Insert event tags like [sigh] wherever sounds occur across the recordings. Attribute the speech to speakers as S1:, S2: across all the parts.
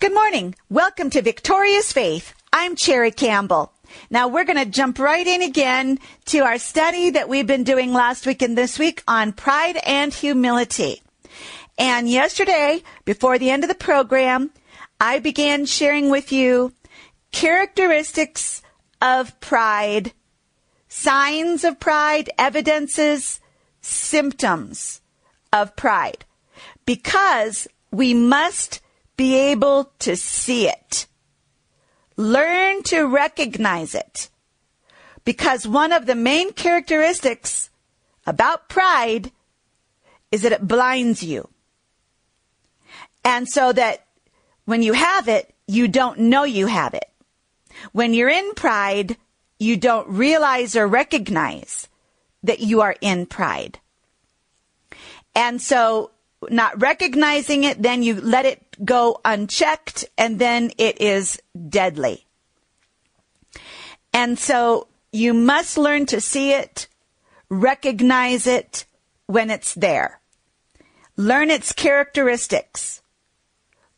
S1: Good morning. Welcome to Victorious Faith. I'm Cherri Campbell. Now we're going to jump right in again to our study that we've been doing last week and this week on pride and humility. And yesterday, before the end of the program, I began sharing with you characteristics of pride, signs of pride, evidences, symptoms of pride. Because we must be able to see it. Learn to recognize it. Because one of the main characteristics about pride is that it blinds you. And so that when you have it, you don't know you have it. When you're in pride, you don't realize or recognize that you are in pride. And so not recognizing it, then you let it go unchecked, and then it is deadly. And so you must learn to see it, recognize it when it's there. Learn its characteristics.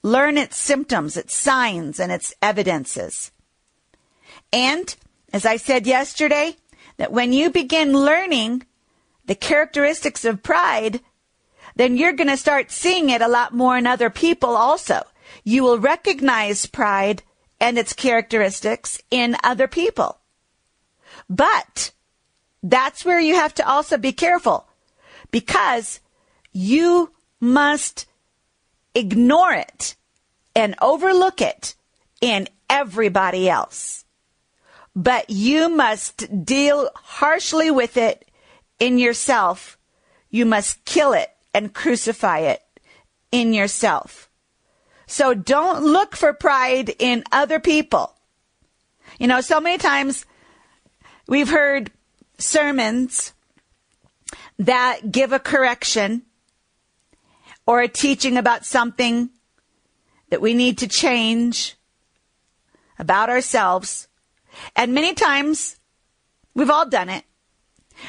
S1: Learn its symptoms, its signs, and its evidences. And, as I said yesterday, that when you begin learning the characteristics of pride, then you're going to start seeing it a lot more in other people also. You will recognize pride and its characteristics in other people. But that's where you have to also be careful because you must ignore it and overlook it in everybody else. But you must deal harshly with it in yourself. You must kill it and crucify it in yourself. So don't look for pride in other people. You know, so many times we've heard sermons that give a correction or a teaching about something that we need to change about ourselves. And many times we've all done it.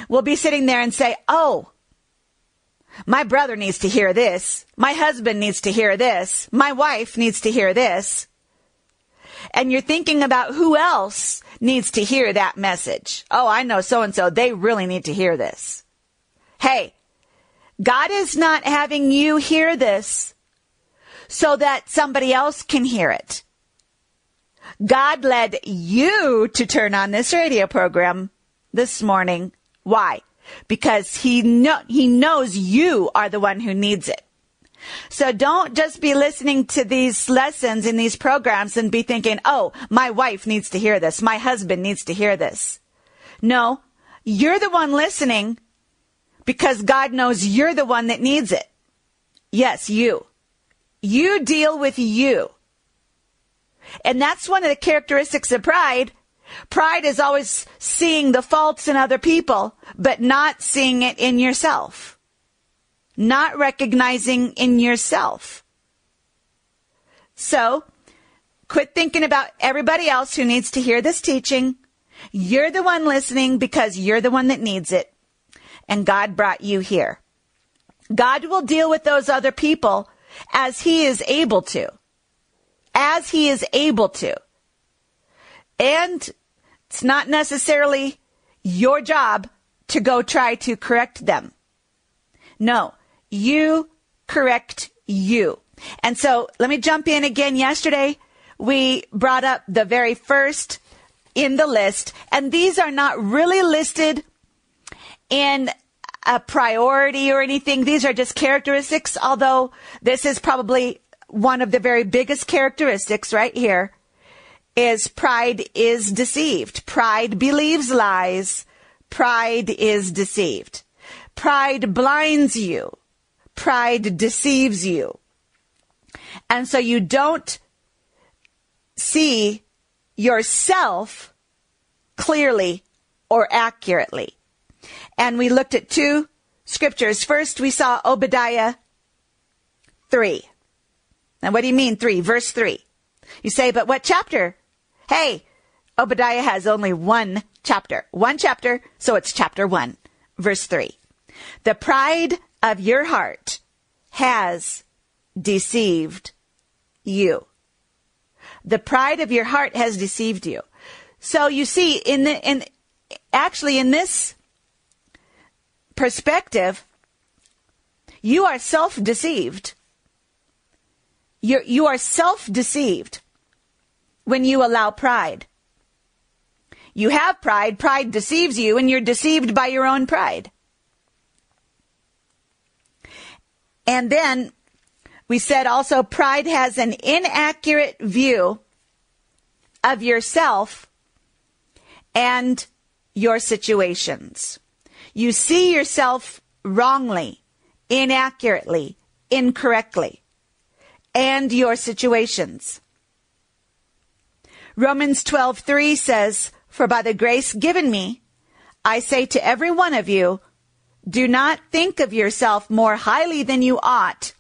S1: We'll be sitting there and say, Oh, my brother needs to hear this. My husband needs to hear this. My wife needs to hear this. And you're thinking about who else needs to hear that message. Oh, I know so and so. They really need to hear this. Hey, God is not having you hear this so that somebody else can hear it. God led you to turn on this radio program this morning. Why? Because he know, he knows you are the one who needs it. So don't just be listening to these lessons in these programs and be thinking, oh, my wife needs to hear this. My husband needs to hear this. No, you're the one listening because God knows you're the one that needs it. Yes, you. You deal with you. And that's one of the characteristics of pride Pride is always seeing the faults in other people, but not seeing it in yourself. Not recognizing in yourself. So, quit thinking about everybody else who needs to hear this teaching. You're the one listening because you're the one that needs it. And God brought you here. God will deal with those other people as he is able to. As he is able to. And it's not necessarily your job to go try to correct them. No, you correct you. And so let me jump in again. Yesterday, we brought up the very first in the list, and these are not really listed in a priority or anything. These are just characteristics, although this is probably one of the very biggest characteristics right here is pride is deceived. Pride believes lies. Pride is deceived. Pride blinds you. Pride deceives you. And so you don't see yourself clearly or accurately. And we looked at two scriptures. First, we saw Obadiah 3. Now, what do you mean 3? Verse 3. You say, but what chapter? Hey, Obadiah has only one chapter. One chapter, so it's chapter 1, verse 3. The pride of your heart has deceived you. The pride of your heart has deceived you. So you see, in the, in, actually in this perspective, you are self-deceived. You're, you are self-deceived when you allow pride. You have pride, pride deceives you, and you're deceived by your own pride. And then we said also pride has an inaccurate view of yourself and your situations. You see yourself wrongly, inaccurately, incorrectly, and your situations. Romans 12:3 says, "For by the grace given me, I say to every one of you, do not think of yourself more highly than you ought,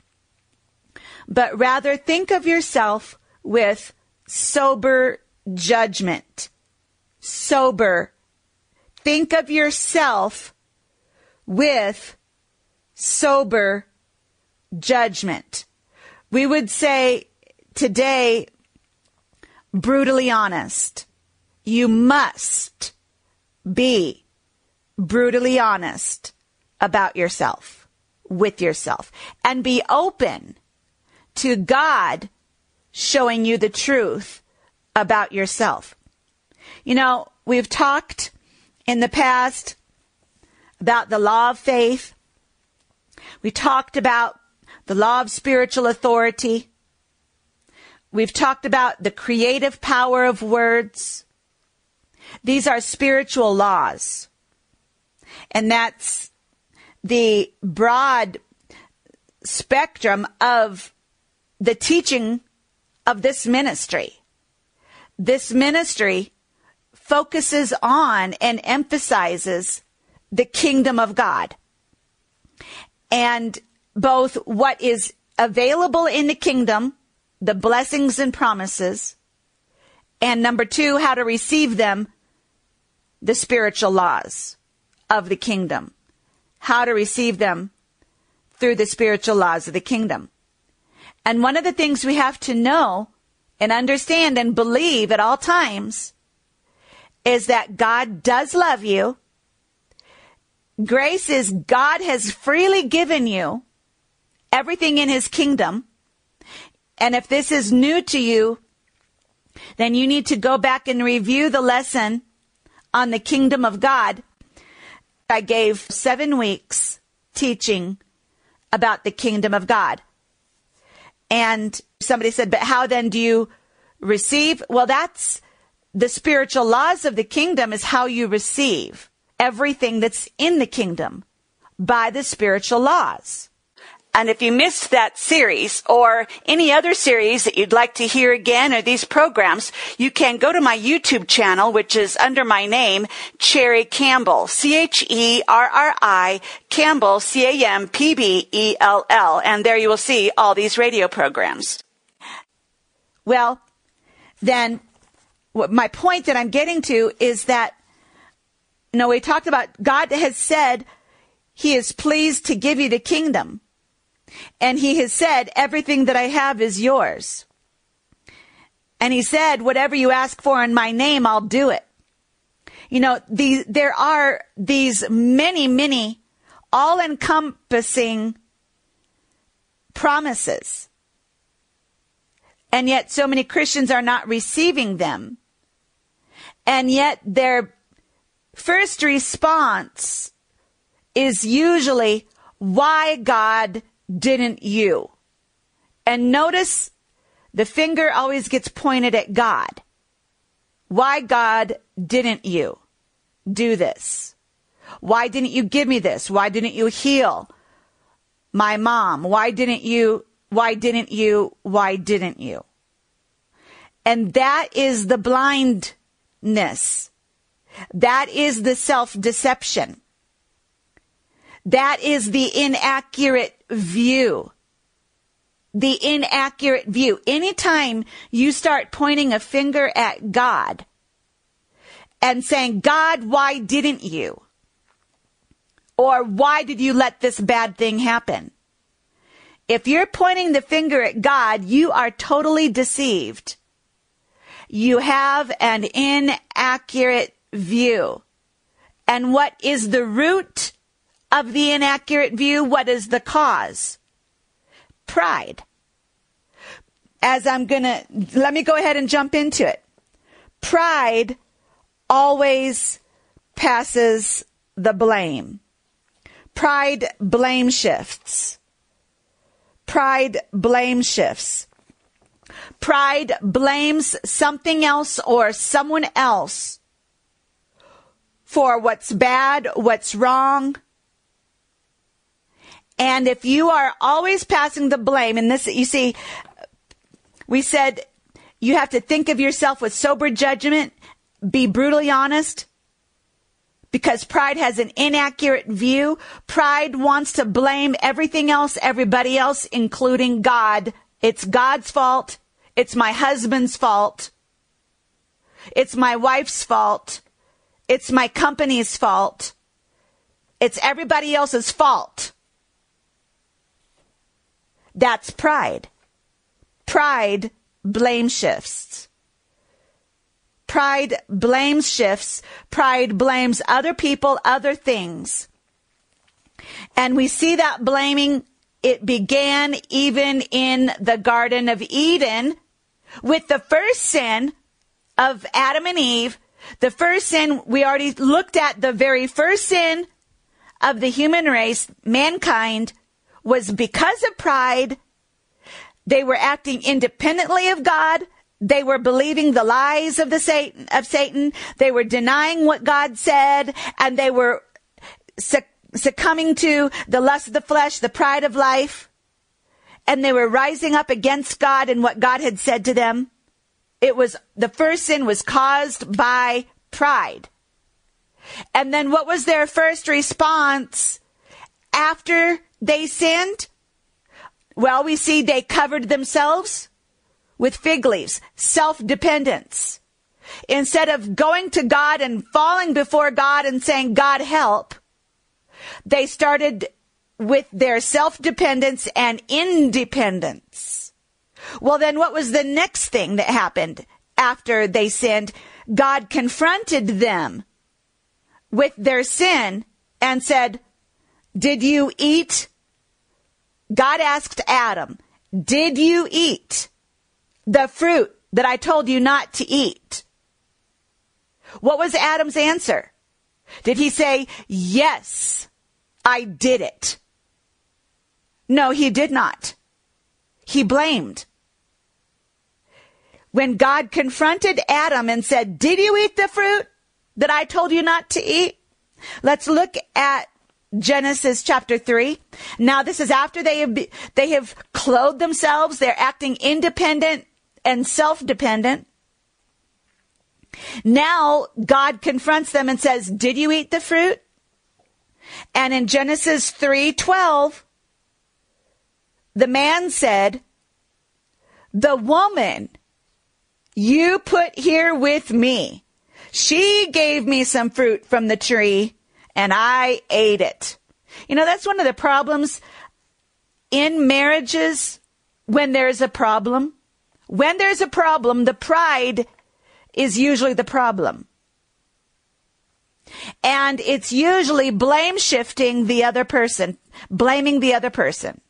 S1: but rather think of yourself with sober judgment. Sober. Think of yourself with sober judgment. We would say today, brutally honest. You must be brutally honest about yourself, with yourself, and be open to God showing you the truth about yourself. You know, we've talked in the past about the law of faith. We talked about the law of spiritual authority. We've talked about the creative power of words. These are spiritual laws. And that's the broad spectrum of the teaching of this ministry. This ministry focuses on and emphasizes the kingdom of God and both what is available in the kingdom, the blessings and promises, and number two, how to receive them, the spiritual laws of the kingdom how to receive them through the spiritual laws of the kingdom. And one of the things we have to know and understand and believe at all times is that God does love you. Grace is God has freely given you everything in his kingdom. And if this is new to you, then you need to go back and review the lesson on the kingdom of God I gave seven weeks teaching about the kingdom of God. And somebody said, but how then do you receive? Well, that's the spiritual laws of the kingdom is how you receive everything that's in the kingdom by the spiritual laws. And if you missed that series or any other series that you'd like to hear again or these programs, you can go to my YouTube channel, which is under my name, Cherri Campbell, C-H-E-R-R-I, Campbell, C-A-M-P-B-E-L-L. And there you will see all these radio programs. Well, then my point that I'm getting to is that, you know, we talked about God has said he is pleased to give you the kingdom. And he has said, everything that I have is yours. And he said, whatever you ask for in my name, I'll do it. You know, the, there are these many, many all encompassing promises. And yet so many Christians are not receiving them. And yet their first response is usually why God didn't you? And notice the finger always gets pointed at God. Why, God, didn't you do this? Why didn't you give me this? Why didn't you heal my mom? Why didn't you? Why didn't you? Why didn't you? And that is the blindness. That is the self deception. That is the inaccurate view. The inaccurate view. Anytime you start pointing a finger at God and saying, God, why didn't you? Or why did you let this bad thing happen? If you're pointing the finger at God, you are totally deceived. you have an inaccurate view. And what is the root of the inaccurate view? What is the cause? Pride. As I'm gonna, let me go ahead and jump into it. Pride always passes the blame. Pride blame shifts. Pride blame shifts. Pride blames something else or someone else for what's bad, what's wrong. And if you are always passing the blame, and this, you see, we said you have to think of yourself with sober judgment, be brutally honest, because pride has an inaccurate view. Pride wants to blame everything else, everybody else, including God. It's God's fault. It's my husband's fault. It's my wife's fault. It's my company's fault. It's everybody else's fault. That's pride. Pride blame shifts. Pride blames shifts. Pride blames other people, other things. And we see that blaming, it began even in the Garden of Eden with the first sin of Adam and Eve. The first sin, we already looked at the very first sin of the human race, mankind, was because of pride. They were acting independently of God. They were believing the lies of the Satan, of Satan. They were denying what God said and they were succumbing to the lust of the flesh, the pride of life. And they were rising up against God and what God had said to them. It was, the first sin was caused by pride. And then what was their first response after they sinned? Well, we see they covered themselves with fig leaves, self-dependence. Instead of going to God and falling before God and saying, God help, they started with their self-dependence and independence. Well, then what was the next thing that happened after they sinned? God confronted them with their sin and said, did you eat? God asked Adam, did you eat the fruit that I told you not to eat. What was Adam's answer? Did he say, yes, I did it? No, he did not. He blamed. When God confronted Adam and said, did you eat the fruit that I told you not to eat? Let's look at Genesis chapter 3. Now this is after they have, they have clothed themselves. They're acting independent and self-dependent. Now God confronts them and says, did you eat the fruit? And in Genesis 3:12, the man said, the woman you put here with me, she gave me some fruit from the tree and I ate it. You know, that's one of the problems in marriages when there's a problem. When there's a problem, the pride is usually the problem. And it's usually blame shifting the other person, blaming the other person.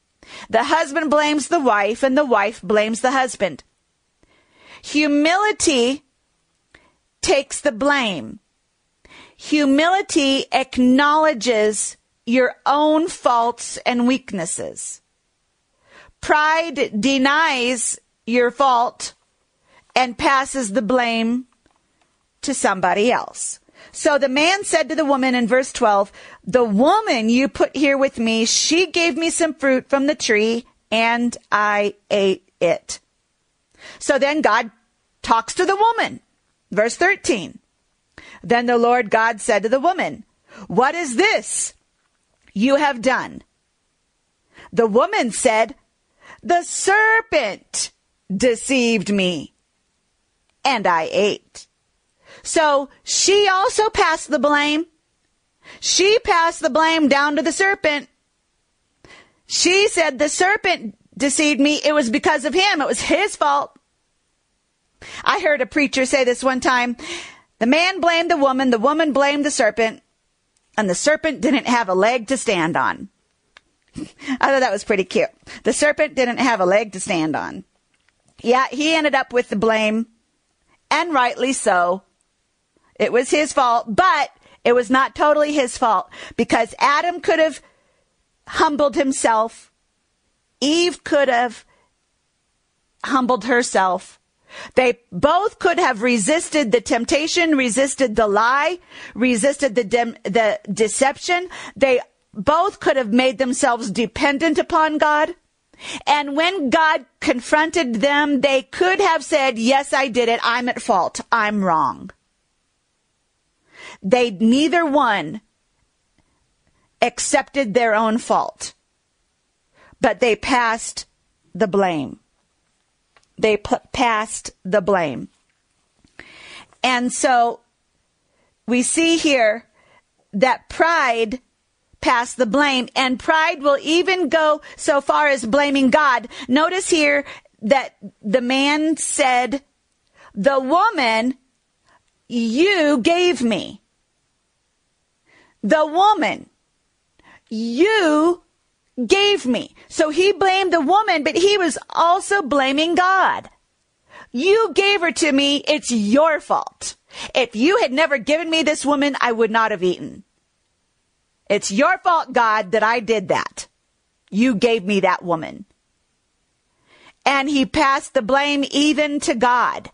S1: The husband blames the wife and the wife blames the husband. Humility takes the blame. Humility acknowledges your own faults and weaknesses. Pride denies your fault and passes the blame to somebody else. So the man said to the woman in verse 12, the woman you put here with me, she gave me some fruit from the tree and I ate it. So then God talks to the woman. Verse 13. Then the Lord God said to the woman, what is this you have done? The woman said, the serpent deceived me and I ate. So she also passed the blame. She passed the blame down to the serpent. She said the serpent deceived me. It was because of him. It was his fault. I heard a preacher say this one time. The man blamed the woman, the woman blamed the serpent, and the serpent didn't have a leg to stand on. [laughs] I thought that was pretty cute. The serpent didn't have a leg to stand on. Yeah, he ended up with the blame, and rightly so. It was his fault, but it was not totally his fault because Adam could have humbled himself. Eve could have humbled herself. They both could have resisted the temptation, resisted the lie, resisted the, de- the deception. They both could have made themselves dependent upon God. And when God confronted them, they could have said, yes, I did it. I'm at fault. I'm wrong. They neither one accepted their own fault, but they passed the blame. They passed the blame. And so we see here that pride passed the blame and pride will even go so far as blaming God. Notice here that the man said, the woman you gave me. The woman you gave me. So he blamed the woman, but he was also blaming God. You gave her to me. It's your fault. If you had never given me this woman, I would not have eaten. It's your fault, God, that I did that. You gave me that woman. And he passed the blame even to God.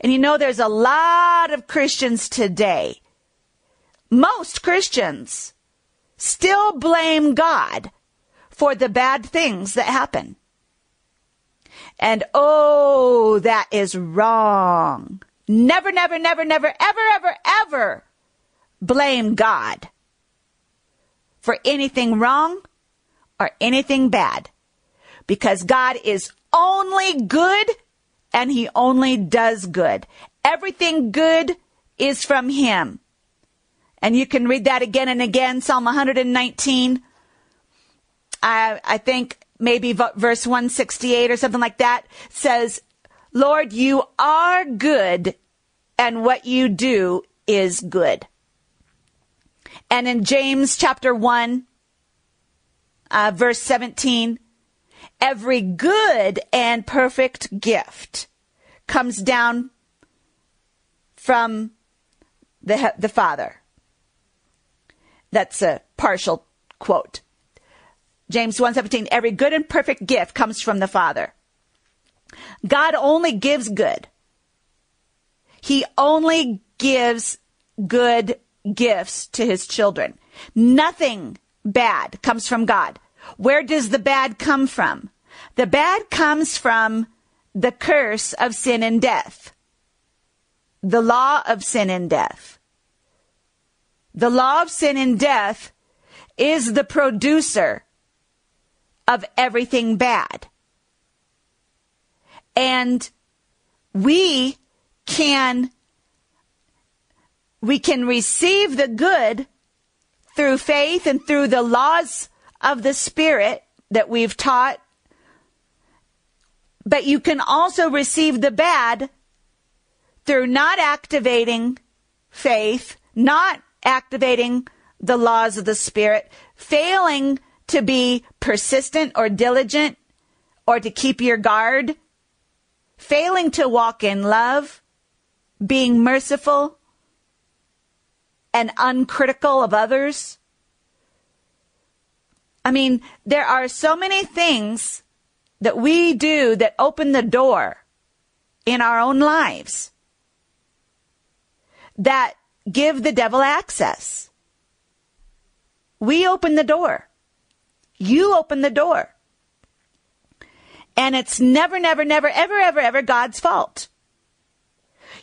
S1: And you know, there's a lot of Christians today. Most Christians still blame God for the bad things that happen. And oh, that is wrong. Never, never, never, never, ever, ever, ever blame God for anything wrong or anything bad. Because God is only good and he only does good. Everything good is from him. And you can read that again and again. Psalm 119. I, I think maybe verse 168 or something like that says, Lord, you are good and what you do is good. And in James chapter 1, uh, verse 17, every good and perfect gift comes down from the, the Father. That's a partial quote. James 1:17 every good and perfect gift comes from the Father. God only gives good. He only gives good gifts to his children. Nothing bad comes from God. Where does the bad come from? The bad comes from the curse of sin and death. The law of sin and death. The law of sin and death is the producer of everything bad. And we can we can receive the good through faith and through the laws of the Spirit that we've taught. But you can also receive the bad through not activating faith, not activating the laws of the Spirit, failing to be persistent or diligent or to keep your guard, failing to walk in love, being merciful, and uncritical of others. I mean, there are so many things that we do that open the door in our own lives that give the devil access. We open the door. You open the door. And it's never, never, never, ever, ever, ever God's fault.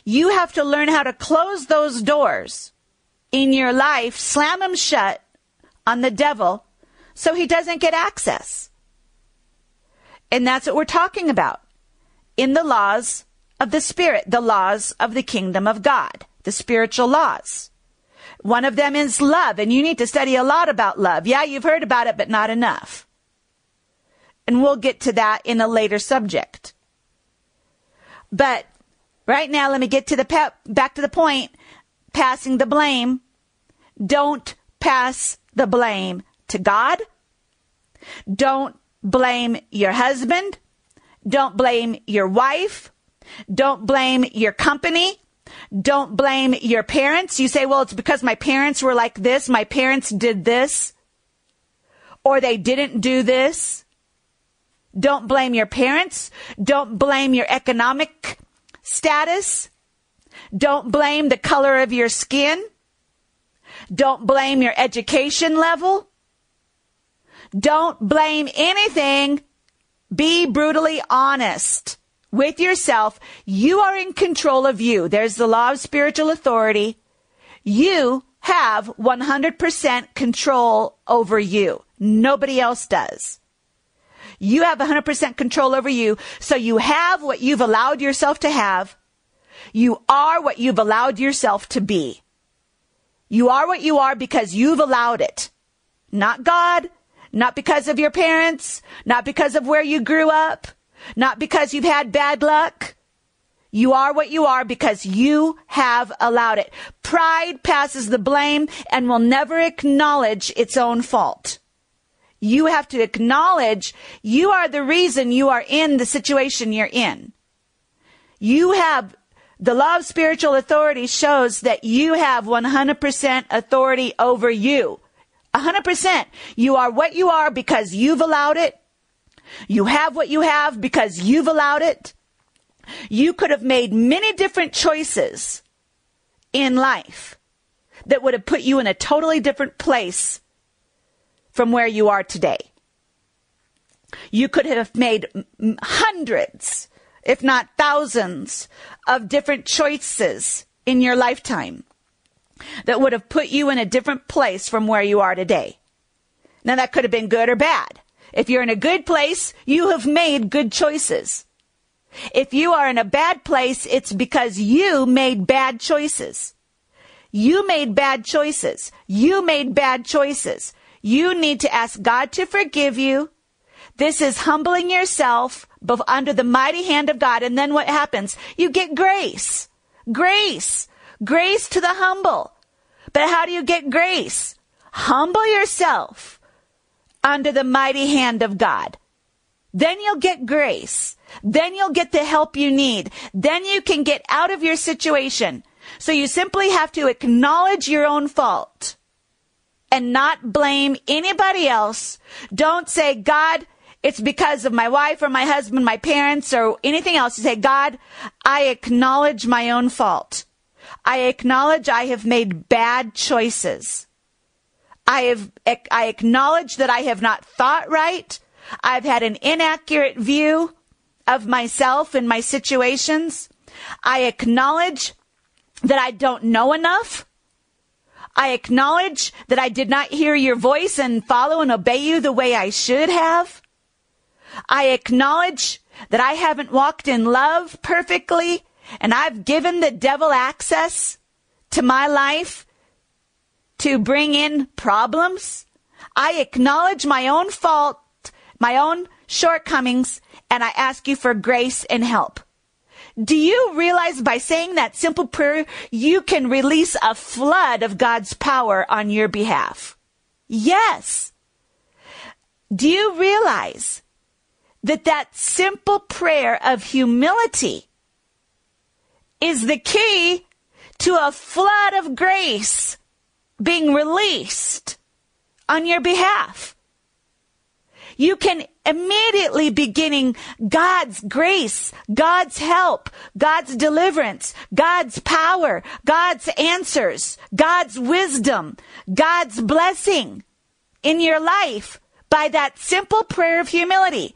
S1: You have to learn how to close those doors in your life, slam them shut on the devil so he doesn't get access. And that's what we're talking about in the laws of the Spirit, the laws of the kingdom of God, the spiritual laws. One of them is love, and you need to study a lot about love. Yeah, you've heard about it, but not enough. And we'll get to that in a later subject. But Right now, let me get to the pe- back to the point. Passing the blame. Don't pass the blame to God. Don't blame your husband. Don't blame your wife. Don't blame your company. Don't blame your parents. You say, well, it's because my parents were like this. My parents did this. Or they didn't do this. Don't blame your parents. Don't blame your economic status. Don't blame the color of your skin. Don't blame your education level. Don't blame anything. Be brutally honest with yourself. You are in control of you. There's the law of spiritual authority. You have 100% control over you. Nobody else does. You have 100% control over you. So you have what you've allowed yourself to have. You are what you've allowed yourself to be. You are what you are because you've allowed it. Not God, not because of your parents, not because of where you grew up, not because you've had bad luck. You are what you are because you have allowed it. Pride passes the blame and will never acknowledge its own fault. You have to acknowledge you are the reason you are in the situation you're in. You have the law of spiritual authority shows that you have 100% authority over you. 100%. You are what you are because you've allowed it. You have what you have because you've allowed it. You could have made many different choices in life that would have put you in a totally different place from where you are today. You could have made hundreds, if not thousands, of different choices in your lifetime that would have put you in a different place from where you are today. Now that could have been good or bad. If you're in a good place, you have made good choices. If you are in a bad place, it's because you made bad choices. You made bad choices. You made bad choices. You need to ask God to forgive you. This is humbling yourself under the mighty hand of God. And then what happens? You get grace. Grace. Grace to the humble. But how do you get grace? Humble yourself under the mighty hand of God. Then you'll get grace. Then you'll get the help you need. Then you can get out of your situation. So you simply have to acknowledge your own fault and not blame anybody else. Don't say, God, it's because of my wife or my husband, my parents, or anything else. You say, God, I acknowledge my own fault. I acknowledge I have made bad choices. I have, I acknowledge that I have not thought right. I've had an inaccurate view of myself and my situations. I acknowledge that I don't know enough. I acknowledge that I did not hear your voice and follow and obey you the way I should have. I acknowledge that I haven't walked in love perfectly and I've given the devil access to my life to bring in problems. I acknowledge my own fault, my own shortcomings, and I ask you for grace and help. Do you realize by saying that simple prayer, you can release a flood of God's power on your behalf? Yes. Do you realize that that simple prayer of humility is the key to a flood of grace being released on your behalf? You can immediately beginning God's grace, God's help, God's deliverance, God's power, God's answers, God's wisdom, God's blessing in your life by that simple prayer of humility.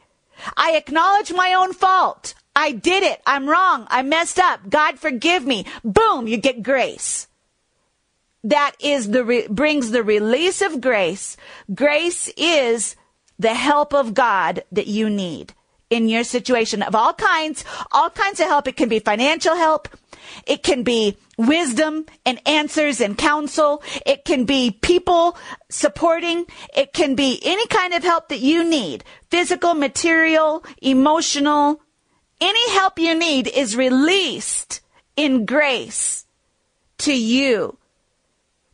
S1: I acknowledge my own fault. I did it. I'm wrong. I messed up. God forgive me. Boom, you get grace. That is the re- brings the release of grace. Grace is the help of God that you need in your situation of all kinds, all kinds of help. It can be financial help. It can be wisdom and answers and counsel. It can be people supporting. It can be any kind of help that you need. Physical, material, emotional, Any help you need is released in grace to you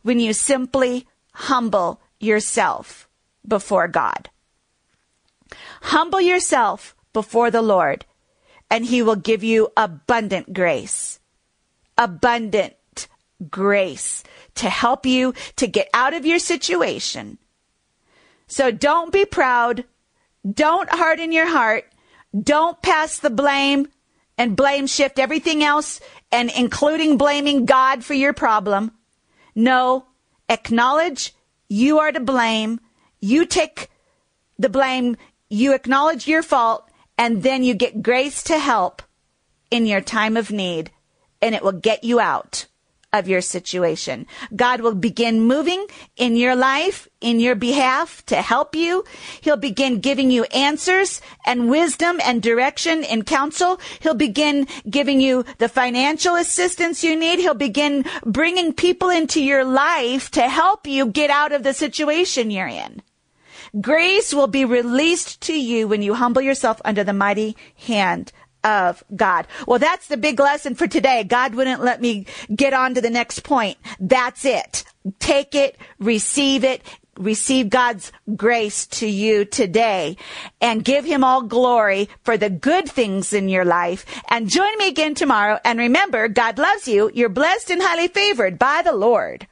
S1: when you simply humble yourself before God. Humble yourself before the Lord and he will give you abundant grace. Abundant grace to help you to get out of your situation. So don't be proud. Don't harden your heart. Don't pass the blame and blame shift everything else and including blaming God for your problem. No, acknowledge you are to blame. You take the blame. You acknowledge your fault and then you get grace to help in your time of need and it will get you out of your situation. God will begin moving in your life, in your behalf to help you. He'll begin giving you answers and wisdom and direction and counsel. He'll begin giving you the financial assistance you need. He'll begin bringing people into your life to help you get out of the situation you're in. Grace will be released to you when you humble yourself under the mighty hand of God. Well, that's the big lesson for today. God wouldn't let me get on to the next point. That's it. Take it, receive it, receive God's grace to you today and give him all glory for the good things in your life. And join me again tomorrow. And remember, God loves you. You're blessed and highly favored by the Lord.